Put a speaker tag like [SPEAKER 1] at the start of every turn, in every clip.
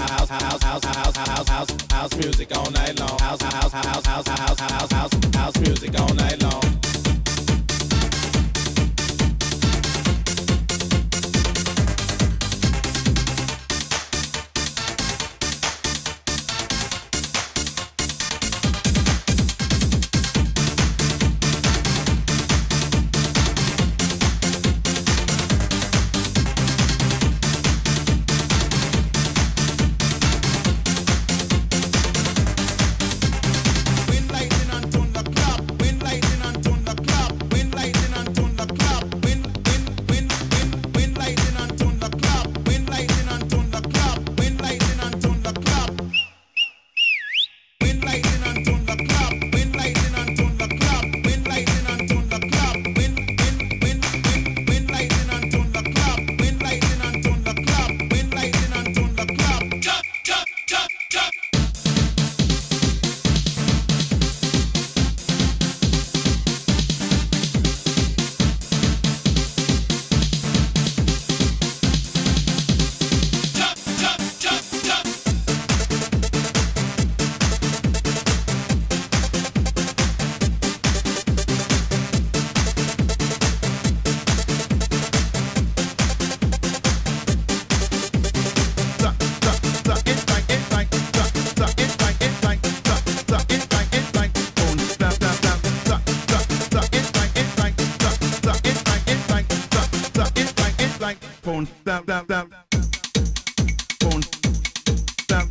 [SPEAKER 1] house house house house house house house house music all night long house house house house house house house house music all night long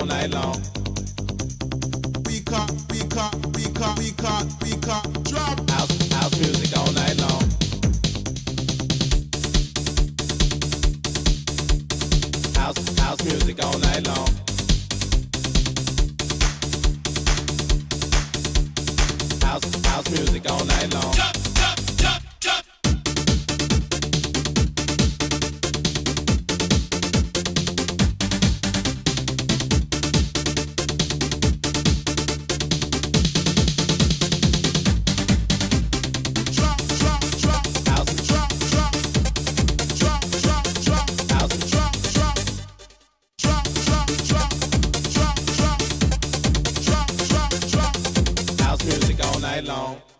[SPEAKER 1] all night long.
[SPEAKER 2] Speaker, speaker, speaker, speaker, speaker, drop.
[SPEAKER 1] House, house music all night long. House, house music all night long. House, house music all night long. Night long.